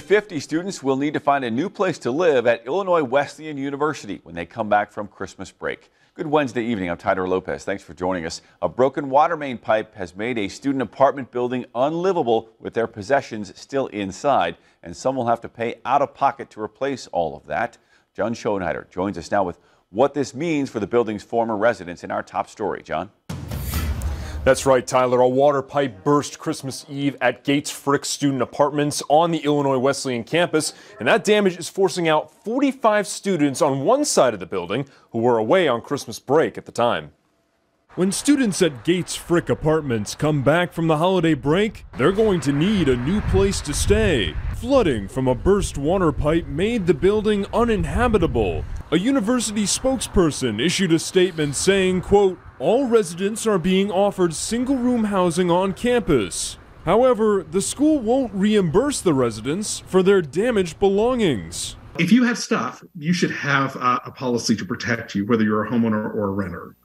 50 students will need to find a new place to live at Illinois Wesleyan University when they come back from Christmas break. Good Wednesday evening. I'm Tyler Lopez. Thanks for joining us. A broken water main pipe has made a student apartment building unlivable with their possessions still inside, and some will have to pay out of pocket to replace all of that. John Schoenheider joins us now with what this means for the building's former residents in our top story. John? That's right, Tyler. A water pipe burst Christmas Eve at Gates Frick Student Apartments on the Illinois Wesleyan campus, and that damage is forcing out 45 students on one side of the building who were away on Christmas break at the time. When students at Gates Frick Apartments come back from the holiday break, they're going to need a new place to stay. Flooding from a burst water pipe made the building uninhabitable. A university spokesperson issued a statement saying, quote, all residents are being offered single room housing on campus. However, the school won't reimburse the residents for their damaged belongings. If you have stuff, you should have uh, a policy to protect you, whether you're a homeowner or a renter.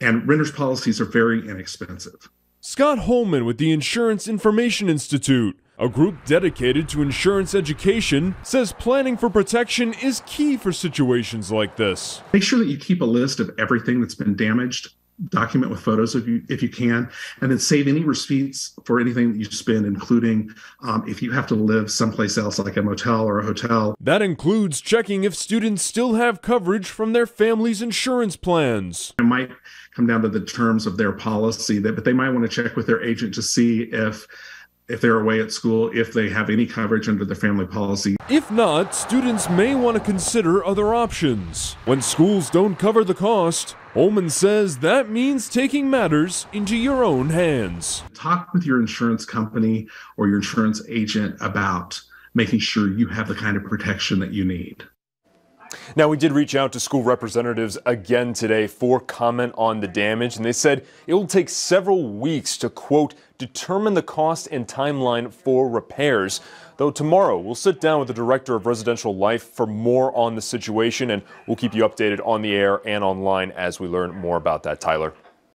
And renters' policies are very inexpensive. Scott Holeman with the Insurance Information Institute, a group dedicated to insurance education, says planning for protection is key for situations like this. Make sure that you keep a list of everything that's been damaged document with photos if you if you can and then save any receipts for anything that you spend including um, if you have to live someplace else like a motel or a hotel. That includes checking if students still have coverage from their family's insurance plans. It might come down to the terms of their policy that but they might want to check with their agent to see if if they're away at school, if they have any coverage under their family policy. If not, students may want to consider other options. When schools don't cover the cost, Holeman says that means taking matters into your own hands. Talk with your insurance company or your insurance agent about making sure you have the kind of protection that you need. Now, we did reach out to school representatives again today for comment on the damage, and they said it will take several weeks to, quote, determine the cost and timeline for repairs. Though tomorrow we'll sit down with the director of residential life for more on the situation, and we'll keep you updated on the air and online as we learn more about that, Tyler.